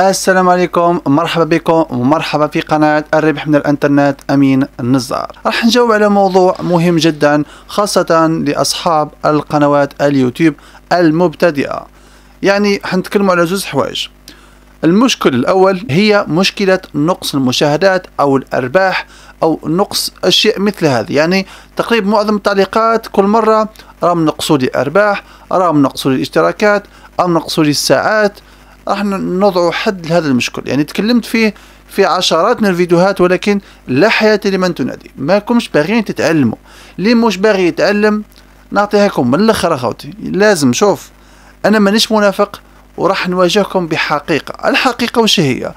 السلام عليكم مرحبا بكم ومرحبا في قناة الربح من الإنترنت أمين النزار راح نجاوب على موضوع مهم جدا خاصة لأصحاب القنوات اليوتيوب المبتدئة. يعني حنتكلموا على زوج حوايج. المشكل الأول هي مشكلة نقص المشاهدات أو الأرباح أو نقص أشياء مثل هذه. يعني تقريبا معظم التعليقات كل مرة راهم نقصوا لي أرباح راهم نقصوا لي الاشتراكات راهم نقصوا لي الساعات راح نضع حد لهذا المشكل. يعني تكلمت فيه في عشرات من الفيديوهات ولكن لا حياة لمن تنادي. ما كنتش باغيين تتعلموا. اللي مش باغي يتعلم نعطيها لكم من الأخر أخوتي. لازم شوف أنا مانيش منافق وراح نواجهكم بحقيقة. الحقيقة وش هي؟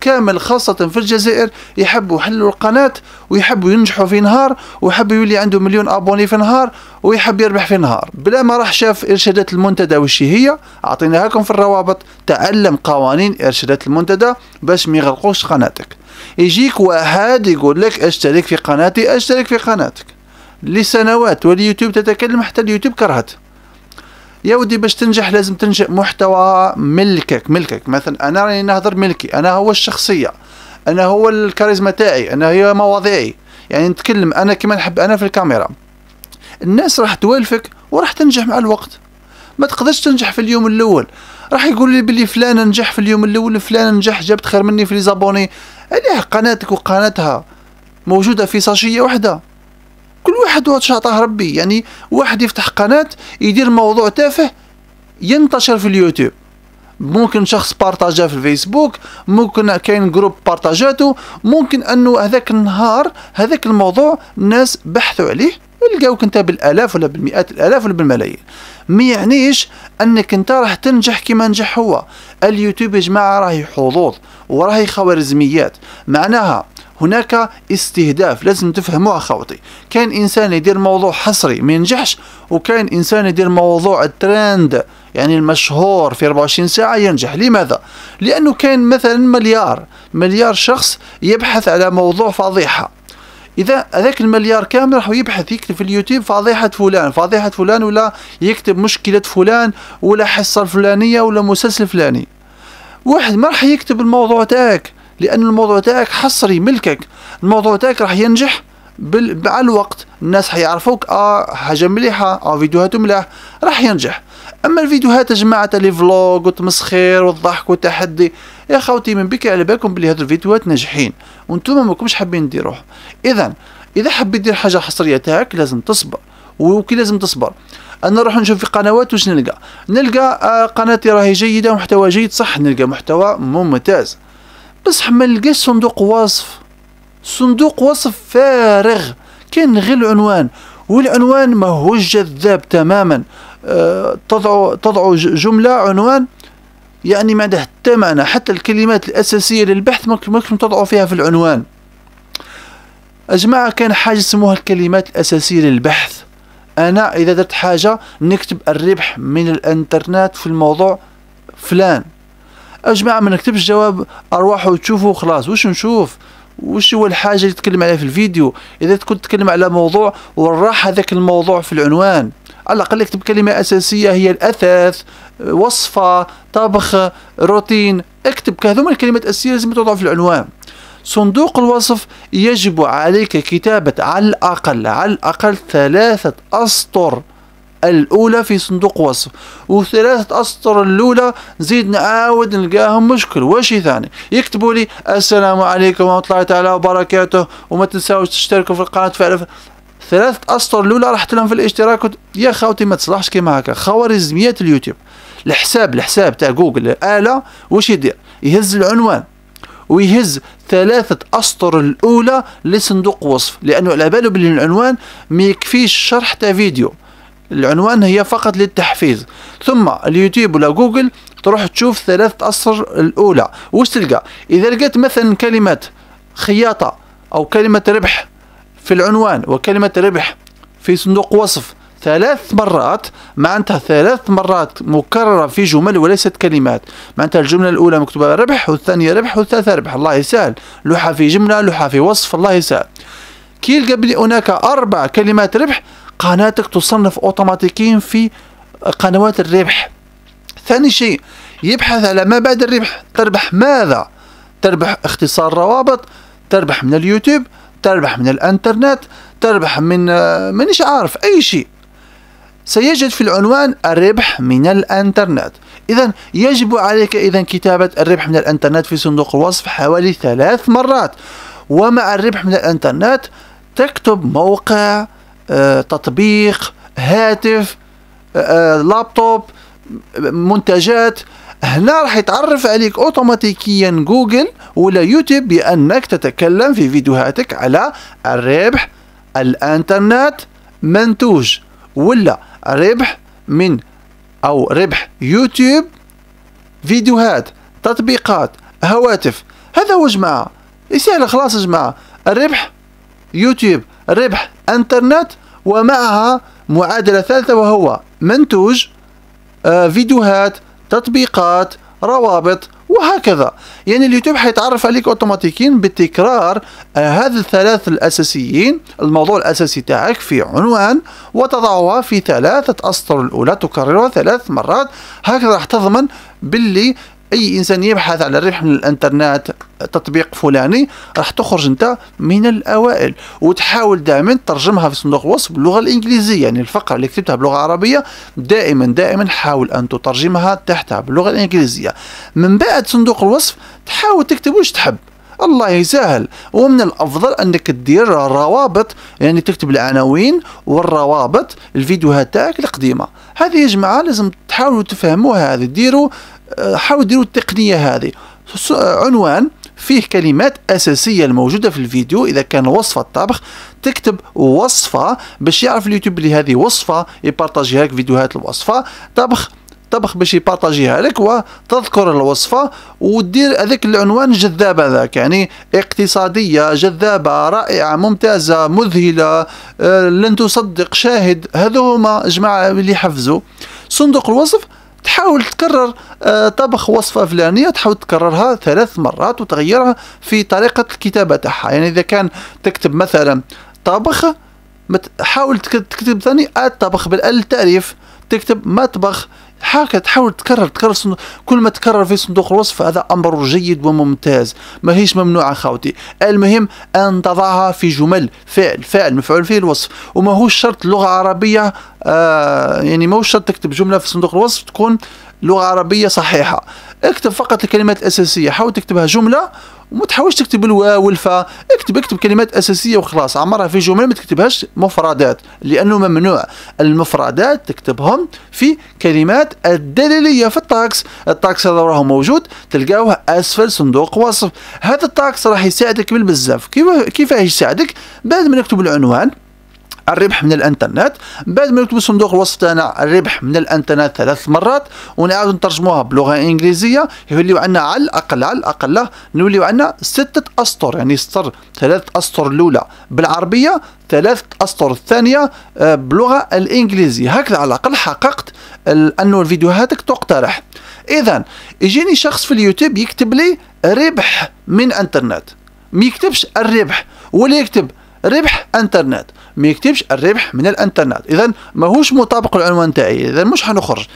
كامل خاصة في الجزائر يحبوا يحلوا القناة ويحبوا ينجحوا في نهار ويحبوا يولي عنده مليون أبوني في نهار ويحب يربح في نهار. بلا ما راح شاف إرشادات المنتدى وش هي؟ أعطيناها لكم في الروابط. تعلم قوانين إرشادات المنتدى باش ما يغلقوش قناتك. يجيك واحد يقول لك أشترك في قناتي أشترك في قناتك. لسنوات واليوتيوب تتكلم حتى اليوتيوب كرهت. يا ودي باش تنجح لازم تنشئ محتوى ملكك ملكك. مثلا أنا راني نهضر ملكي أنا هو الشخصية أنا هو الكاريزما تاعي أنا هي مواضيعي. يعني نتكلم أنا كما نحب أنا في الكاميرا. الناس راح توالفك وراح تنجح مع الوقت. ما تقدرش تنجح في اليوم الأول. راح يقول لي بلي فلان نجح في اليوم الأول فلان نجح جابت خير مني في لي زابوني. قناتك وقناتها موجودة في ساشية واحدة كل واحد واش عطاه ربي. يعني واحد يفتح قناة يدير موضوع تافه ينتشر في اليوتيوب. ممكن شخص بارطاجاه في الفيسبوك ممكن كاين جروب بارطاجاته ممكن أنه هذاك النهار هذاك الموضوع الناس بحثوا عليه لقاوك أنت بالآلاف ولا بالمئات الآلاف ولا بالملايين. ما يعنيش أنك أنت راح تنجح كما نجح هو. اليوتيوب يا جماعة راهي حظوظ وراهي خوارزميات. معناها هناك استهداف لازم تفهموها خوتي. كان إنسان يدير موضوع حصري ما ينجحش وكان إنسان يدير موضوع الترند يعني المشهور في 24 ساعة ينجح. لماذا؟ لأنه كان مثلا مليار مليار شخص يبحث على موضوع فضيحة. إذا هذاك المليار كامل راح يبحث يكتب في اليوتيوب فضيحة فلان فضيحة فلان ولا يكتب مشكلة فلان ولا حصة الفلانية ولا مسلسل فلاني. واحد ما راح يكتب الموضوع تاعك. لأن الموضوع تاعك حصري ملكك. الموضوع تاعك راح ينجح مع الوقت. الناس حيعرفوك آه حاجة مليحة آه فيديوهاته ملاح. راح ينجح. أما الفيديوهات يا جماعة اللي فلوج وتمسخير والضحك والتحدي يا خوتي من بكي على بالكم بلي هذو الفيديوهات ناجحين. وأنتم ماكمش حابين ديروه إذا إذا حبيت دير حاجة حصرية تاعك لازم تصبر. وكي لازم تصبر. أنا نروح نشوف في قنوات واش نلقى. نلقى آه قناتي راهي جيدة ومحتوى جيد صح نلقى محتوى ممتاز. بصح ما لقاش صندوق وصف. صندوق وصف فارغ. كاين غير العنوان. والعنوان ما هوش جذاب تماما. أه تضع تضع جملة عنوان يعني ما عنده حتى معنى. حتى الكلمات الأساسية للبحث ممكن تضعوا فيها في العنوان. أجماعة كان حاجة يسموها الكلمات الأساسية للبحث. أنا إذا درت حاجة نكتب الربح من الإنترنت في الموضوع فلان. يا جماعة ما نكتبش جواب ارواحوا تشوفوا خلاص. واش نشوف؟ وش هو الحاجة اللي تتكلم عليها في الفيديو؟ إذا كنت تتكلم على موضوع وراح هذاك الموضوع في العنوان. على الأقل اكتب كلمة أساسية هي الأثاث وصفة طبخ روتين. اكتب هذوما الكلمات الأساسية لازم توضع في العنوان. صندوق الوصف يجب عليك كتابة على الأقل على الأقل ثلاثة أسطر. الأولى في صندوق وصف وثلاثة أسطر الأولى زيد نعاود نلقاهم مشكل. واش ثاني؟ يكتبوا لي السلام عليكم ورحمة الله تعالى وبركاته وما تنساوش تشتركوا في القناة فعلا ثلاثة أسطر الأولى رحت لهم في الاشتراك يا خوتي ما تصلحش كيما هكا. خوارزميات اليوتيوب. الحساب الحساب تاع جوجل الآلة واش يدير؟ يهز العنوان ويهز ثلاثة أسطر الأولى لصندوق وصف لأنه على باله بلي العنوان ما يكفيش شرح تاع فيديو. العنوان هي فقط للتحفيز. ثم اليوتيوب ولا جوجل تروح تشوف ثلاثة أسطر الأولى. وش تلقى؟ إذا لقيت مثلا كلمة خياطة أو كلمة ربح في العنوان وكلمة ربح في صندوق وصف ثلاث مرات معناتها ثلاث مرات مكررة في جمل وليست كلمات. معناتها الجملة الأولى مكتوبة ربح والثانية ربح والثالثة ربح. الله يسهل. لوحة في جملة لوحة في وصف. الله يسهل. كي يلقى هناك أربع كلمات ربح قناتك تصنف اوتوماتيكيا في قنوات الربح. ثاني شيء يبحث على ما بعد الربح. تربح ماذا؟ تربح اختصار روابط تربح من اليوتيوب تربح من الإنترنت تربح من مانيش عارف أي شيء. سيجد في العنوان الربح من الإنترنت. اذا يجب عليك اذا كتابة الربح من الإنترنت في صندوق الوصف حوالي ثلاث مرات. ومع الربح من الإنترنت تكتب موقع آه، تطبيق هاتف آه، آه، لابتوب منتجات. هنا راح يتعرف عليك اوتوماتيكيا جوجل ولا يوتيوب بأنك تتكلم في فيديوهاتك على الربح الإنترنت منتوج ولا ربح من أو ربح يوتيوب. فيديوهات تطبيقات هواتف هذا هو جماعة. يسهل خلاص يا جماعة. الربح يوتيوب. ربح انترنت ومعها معادلة ثالثة وهو منتوج آه، فيديوهات تطبيقات روابط وهكذا. يعني اليوتيوب حيتعرف عليك اوتوماتيكيا بتكرار آه هذا الثلاث الأساسيين. الموضوع الأساسي تاعك في عنوان وتضعها في ثلاثة أسطر الأولى تكررها ثلاث مرات. هكذا راح تضمن باللي أي إنسان يبحث على الربح من الإنترنت تطبيق فلاني راح تخرج أنت من الأوائل. وتحاول دائما ترجمها في صندوق الوصف باللغة الإنجليزية. يعني الفقرة اللي كتبتها باللغة العربية دائما دائما حاول أن تترجمها تحتها باللغة الإنجليزية. من بعد صندوق الوصف تحاول تكتب واش تحب. الله يسهل. ومن الأفضل أنك تدير روابط يعني تكتب العناوين والروابط الفيديوهات تاعك القديمة. هذه يا جماعة لازم تحاولوا تفهموها هذه ديروا حاولوا ديروا التقنية هذه. عنوان فيه كلمات أساسية الموجودة في الفيديو. إذا كان وصفة طبخ تكتب وصفة باش يعرف اليوتيوب اللي هذه وصفة يبارطاجيها لك فيديوهات الوصفة. طبخ طبخ باش يبارطاجيها لك وتذكر الوصفة ودير هذاك العنوان جذاب هذاك. يعني اقتصادية جذابة رائعة ممتازة مذهلة آه، لن تصدق شاهد. هذو هما جماعة اللي حفزوا. صندوق الوصف تحاول تكرر آه، طبخ وصفة فلانية تحاول تكررها ثلاث مرات وتغيرها في طريقة الكتابة تاعها. يعني إذا كان تكتب مثلا طبخ حاول تكتب ثاني الطبخ بالتعريف تكتب مطبخ هكذا تحاول تكرر تكرر كل ما تكرر في صندوق الوصف هذا أمر جيد وممتاز. ما هيش ممنوعه خوتي المهم أن تضعها في جمل فعل فاعل مفعول فيه الوصف. وما هو شرط لغة عربية آه يعني ما هو شرط تكتب جملة في صندوق الوصف تكون لغة عربية صحيحة. اكتب فقط الكلمات الأساسية. حاول تكتبها جملة وما تحاولش تكتب الواو والفاء. اكتب اكتب كلمات أساسية وخلاص. عمرها في جملة ما تكتبهاش مفردات لأنه ممنوع. المفردات تكتبهم في كلمات الدليلية في الطاكس الطاكس هذا راه موجود تلقاوه أسفل صندوق وصف. هذا الطاكس راح يساعدك بالبزاف. كيف كيف يساعدك؟ بعد ما نكتب العنوان الربح من الانترنت. بعد ما نكتبوا صندوق الوصف تاعنا الربح من الانترنت ثلاث مرات ونعاودوا نترجموها بلغة إنجليزية يوليو عندنا على الأقل على الأقل نوليو عندنا ستة أسطر يعني سطر ثلاث أسطر الأولى بالعربية ثلاث أسطر الثانية آه، بلغة الإنجليزية. هكذا على الأقل حققت انه فيديوهاتك تقترح. إذا يجيني شخص في اليوتيوب يكتب لي ربح من انترنت. ما يكتبش الربح ولا يكتب ربح انترنت. ما يكتبش الربح من الانترنت. إذا ماهوش مطابق العنوان تاعي إذا مش حنخرج.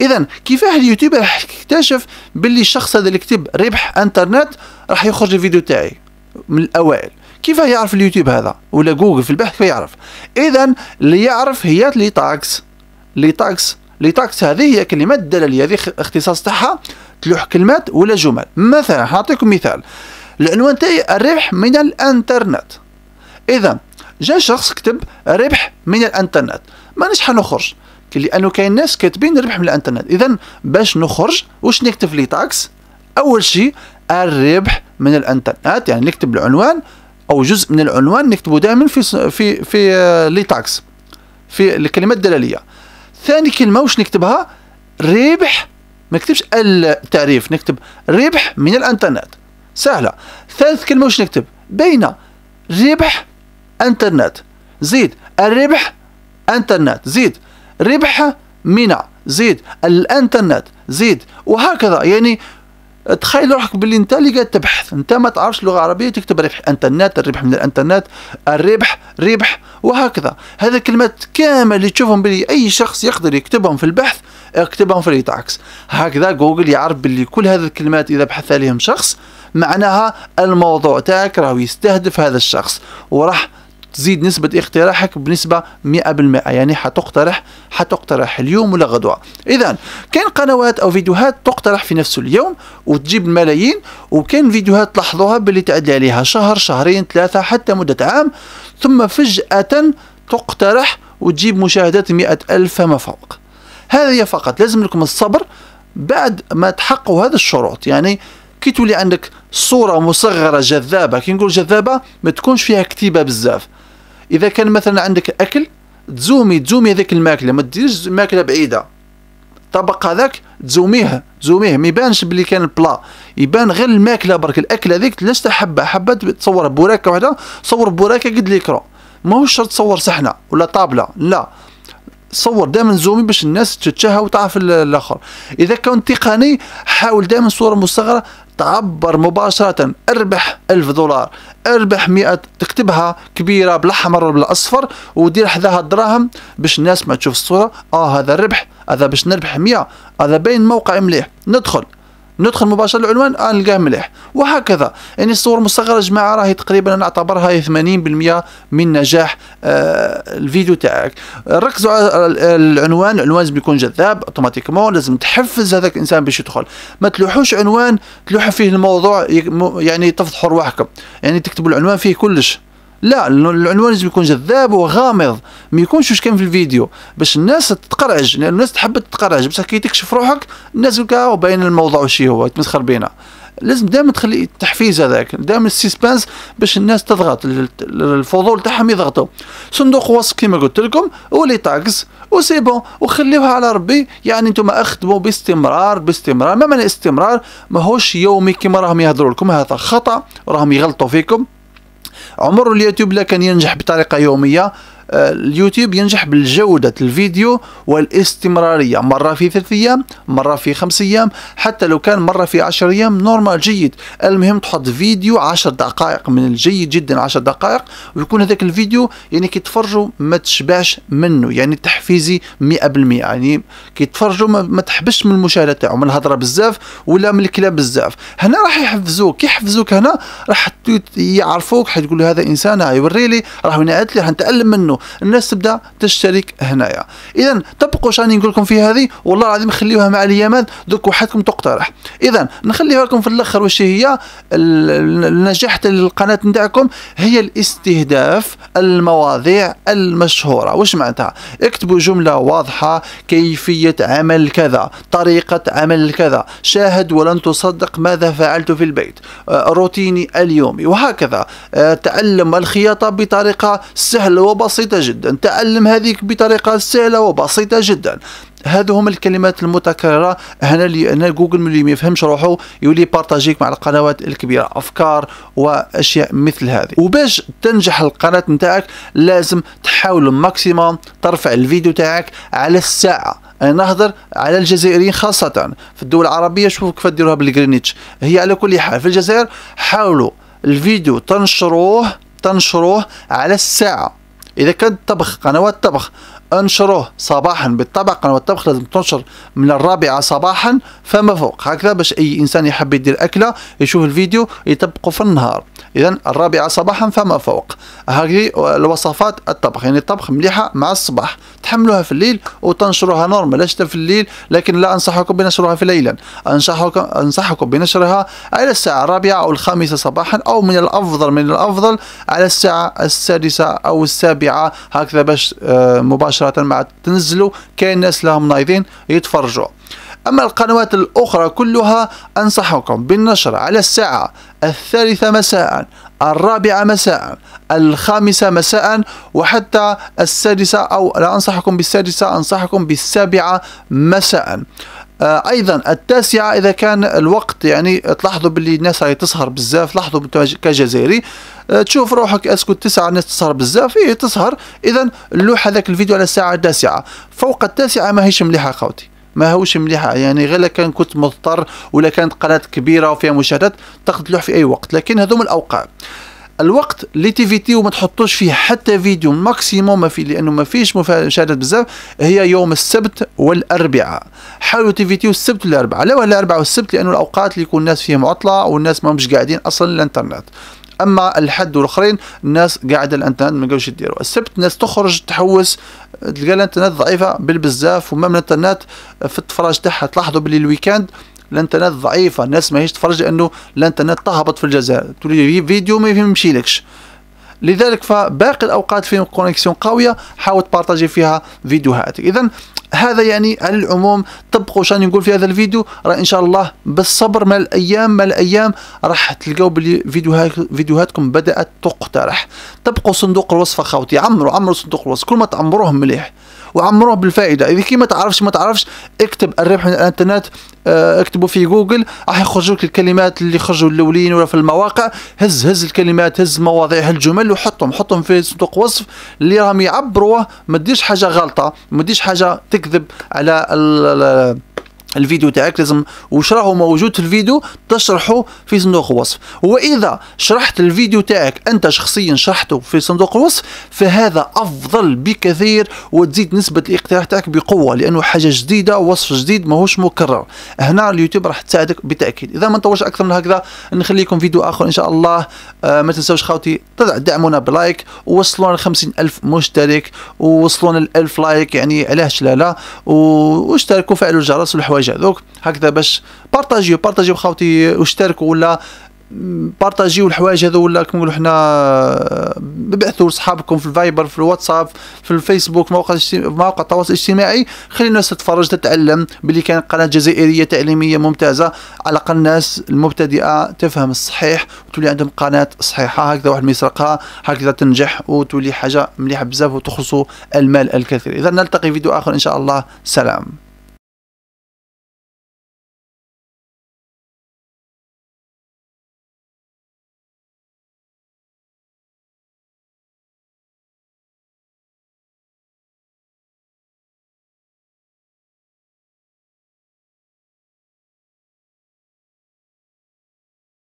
إذا كيفاه اليوتيوب راح يكتشف باللي الشخص هذا اللي كتب ربح انترنت راح يخرج الفيديو تاعي من الأوائل؟ كيف يعرف اليوتيوب هذا؟ ولا جوجل في البحث كيف يعرف. إذا اللي يعرف هي les tags les tags les tags هذه هي كلمات دلالية. هذه اختصاص تاعها تلوح كلمات ولا جمل. مثلا حاعطيكم مثال. العنوان تاعي الربح من الانترنت. إذا جا شخص كتب ربح من الانترنت. ما نش حنخرج لأنه كاين ناس كاتبين ربح من الانترنت. اذا باش نخرج واش نكتب les tags أول شيء الربح من الانترنت. يعني نكتب العنوان أو جزء من العنوان نكتبه دائما في في في les tags في الكلمات الدلالية. ثاني كلمة واش نكتبها؟ ربح. ما نكتبش التعريف نكتب ربح من الانترنت. سهلة. ثالث كلمة واش نكتب؟ بين ربح انترنت. زيد الربح انترنت. زيد ربح منع زيد الانترنت. زيد وهكذا. يعني تخيل روحك باللي انت اللي قاعد تبحث. انت ما تعرفش لغه عربيه تكتب ربح انترنت الربح من الانترنت الربح ربح وهكذا. هذه الكلمات كامل اللي تشوفهم باللي أي شخص يقدر يكتبهم في البحث اكتبهم في les tags هكذا جوجل يعرف باللي كل هذه الكلمات إذا بحث عليهم شخص معناها الموضوع تاعك راهو يستهدف هذا الشخص. وراح تزيد نسبة اقتراحك بنسبة 100% يعني حتقترح حتقترح اليوم ولا غدوة. إذا كاين قنوات أو فيديوهات تقترح في نفس اليوم وتجيب الملايين وكاين فيديوهات تلاحظوها باللي تعدي عليها شهر شهرين ثلاثة حتى مدة عام ثم فجأة تقترح وتجيب مشاهدات مئة ألف فما فوق. هذه فقط. لازم لكم الصبر بعد ما تحققوا هذه الشروط. يعني كي تولي عندك صورة مصغرة جذابة كي نقول جذابة ما تكونش فيها كتيبة بزاف. إذا كان مثلا عندك أكل تزومي تزومي هذيك الماكلة ما ديرش الماكله بعيدة. الطبق هذاك تزوميه تزوميه. ما يبانش بلي كان البلا يبان غير الماكلة برك. الاكل هذيك لاش حبة. حبة تصور براكه واحدة صور براكه قد ليكرو ماهوش شرط تصور صحنة ولا طابلة لا. صور دائما زومي باش الناس تتشهى وتعرف الآخر. إذا كنت تقني حاول دائما صورة مصغره تعبر مباشرة اربح ألف دولار. اربح مئة تكتبها كبيرة بالأحمر وبالأصفر ودير حذاها الدراهم باش الناس ما تشوف الصورة. آه هذا الربح هذا باش نربح مئة. هذا باين موقع مليح. ندخل. ندخل مباشرة العنوان آه نلقاه مليح. وهكذا. يعني الصور المصغره جماعة راهي تقريبا نعتبرها 80% من نجاح آه الفيديو تاعك. ركزوا على العنوان. العنوان لازم يكون جذاب أوتوماتيكمون لازم تحفز هذاك الإنسان باش يدخل. ما تلوحوش عنوان تلوح فيه الموضوع يعني تفضحوا رواحكم. يعني تكتبوا العنوان فيه كلش. لا العنوان لازم يكون جذاب وغامض ما يكونش واش كان في الفيديو. باش الناس تتقرعج لأن الناس تحب تتقرعج بصح كي تكشف روحك الناس يلقاو باين الموضوع وشي هو يتمسخر بينا. لازم دائما تخلي التحفيز هذاك دائما ال suspense باش الناس تضغط الفضول تاعهم يضغطوا. صندوق وصف كما قلت لكم و les tags و c'est bon وخليوها على ربي. يعني أنتم أخدموا باستمرار باستمرار. ما معنى استمرار؟ ماهوش يومي كما راهم يهضروا لكم هذا خطأ وراهم يغلطوا فيكم. عمر اليوتيوب لا كان ينجح بطريقة يومية. اليوتيوب ينجح بالجودة الفيديو والاستمرارية مرة في ثلاث أيام مرة في خمس أيام حتى لو كان مرة في عشر أيام normal جيد. المهم تحط فيديو عشر دقائق من الجيد جدا عشر دقائق ويكون هذاك الفيديو يعني كي تفرجوا ما تشبعش منه يعني تحفيزي مئة بالمئة. يعني كي تفرجوا ما تحبش من المشاهدة تاعو من الهضرة بزاف ولا من الكلام بزاف. هنا راح يحفزوك كي يحفزوك هنا راح يعرفوك حتقول هذا إنسان يوري لي راح ينعت لي راح نتعلم منه. الناس تبدأ تشترك هنايا. اذا طبقوا شاني نقول لكم في هذه والله العظيم خليوها مع الايامات دوك وحدكم تقترح. اذا نخليها لكم في الأخر واش هي؟ النجاح القناة نتاعكم هي الاستهداف المواضيع المشهورة. واش معناتها؟ اكتبوا جملة واضحة كيفية عمل كذا طريقة عمل كذا شاهد ولن تصدق ماذا فعلت في البيت. آه، روتيني اليومي. وهكذا. آه، تعلم الخياطة بطريقة سهلة وبسيطة. بسيطة جدا. تعلم هذيك بطريقة سهلة وبسيطة جدا. هذو هم الكلمات المتكررة. هنا اللي هنا جوجل اللي ما يفهمش روحه يولي بارتاجيك مع القنوات الكبيرة. أفكار وأشياء مثل هذه. وباش تنجح القناة نتاعك لازم تحاول maximum ترفع الفيديو تاعك على الساعة. أنا نهضر على الجزائريين خاصة. في الدول العربية شوفوا كيف ديروها بالجرينيتش هي على كل حال في الجزائر حاولوا الفيديو تنشروه تنشروه على الساعة. إذا كان طبخ قنوات طبخ. أنشروه صباحا بالطبع قنوات الطبخ لازم تنشر من الرابعة صباحا فما فوق. هكذا باش أي إنسان يحب يدير أكلة يشوف الفيديو يطبقه في النهار. اذا الرابعة صباحا فما فوق. هذه الوصفات الطبخ يعني الطبخ مليحة مع الصباح. تحملوها في الليل وتنشروها نورمال في الليل؟ لكن لا أنصحكم بنشرها في ليلا. انصحكم أنصحكم بنشرها على الساعة الرابعة أو الخامسة صباحا أو من الأفضل من الأفضل على الساعة السادسة أو السابعة. هكذا باش آه، مباشرة مع تنزلوا كاين ناس لهم نايضين يتفرجوا. أما القنوات الأخرى كلها أنصحكم بالنشر على الساعة الثالثة مساء الرابعة مساء الخامسة مساء وحتى السادسة أو لا أنصحكم بالسادسة أنصحكم بالسابعة مساء. أيضا التاسعة إذا كان الوقت يعني تلاحظوا باللي الناس راهي تسهر بزاف لاحظوا كجزائري. آه، تشوف روحك اسكو التسعه الناس تسهر بزاف هي تسهر. اذا اللوح هذاك الفيديو على الساعة التاسعة. فوق التاسعة ما هيش مليحة خوتي ما هوش مليحة. يعني غير كان كنت مضطر ولا كانت قناة كبيرة وفيها مشاهدات تاخذ لوح في أي وقت. لكن هذوم الأوقات. الوقت اللي ت éviter وما تحطوش فيه حتى فيديو maximum ما في لأنه ما فيش مشاهدات بزاف هي يوم السبت والأربعاء. حاولوا ت éviter السبت والأربعاء. لا الأربعاء والسبت لأنه الأوقات اللي يكون الناس فيها معطلة والناس ما مش قاعدين أصلا الانترنت أما الحد والآخرين الناس قاعدة الانترنت ما يقدروش يديروا. السبت الناس تخرج تحوس تلقى الإنترنت ضعيفة بالبزاف وما من الإنترنت في التفرج تاعها تلاحظوا باللي ال week-end الانترنت ضعيفة. الناس ما هيش تفرج لأنه الانترنت تهبط في الجزائر. تولي فيديو ما يمشيلكش لذلك فباقي الأوقات فيهم connexion قوية حاول تبارطاجي فيها فيديوهاتك اذا هذا يعني على العموم طبقوا واش نقول في هذا الفيديو. راه إن شاء الله بالصبر مع الأيام مع الأيام راح تلقاو بلي فيديوهات فيديوهاتكم بدأت تقترح. طبقوا صندوق الوصف اخوتي عمروا عمروا صندوق الوصف كل ما تعمروه مليح. وعمروه بالفائدة. إذا كي ما تعرفش ما تعرفش اكتب الربح من الإنترنت آه اكتبوا في جوجل راح يخرجوا لك الكلمات اللي خرجوا الأولين ولا في المواقع. هز هز الكلمات هز مواضيع الجمل وحطهم حطهم في صندوق وصف اللي راهم يعبروه. ما تديرش حاجة غلطة ما تديرش حاجة تكذب على الفيديو تاعك لازم وش راهو موجود في الفيديو تشرحه في صندوق الوصف. وإذا شرحت الفيديو تاعك أنت شخصيا شرحته في صندوق الوصف فهذا أفضل بكثير وتزيد نسبة الإقتراح تاعك بقوة لأنه حاجة جديدة وصف جديد ماهوش مكرر. هنا اليوتيوب راح تساعدك بالتأكيد. إذا ما نطولش أكثر من هكذا نخليكم فيديو آخر إن شاء الله. آه ما تنسوش خوتي دعمونا ب like ووصلونا ل ألف مشترك ووصلونا ل 1000 like يعني علاش لا لا؟ واشتركوا وفعلوا الجرس والحوايج الحوايج هذوك هكذا باش بارطاجيو بارطاجيو خاوتي واشتركوا ولا بارطاجيو الحوايج هذو ولا كما نقولوا حنا ابعثوا لصحابكم في الفايبر في الواتساب في الفيسبوك مواقع مواقع التواصل الاجتماعي. خلي الناس تتفرج تتعلم باللي كانت قناة جزائرية تعليمية ممتازة. على الأقل الناس المبتدئة تفهم الصحيح وتولي عندهم قناة صحيحة. هكذا واحد ما يسرقها هكذا تنجح وتولي حاجة مليحة بزاف وتخلصوا المال الكثير. إذا نلتقي فيديو آخر إن شاء الله. سلام.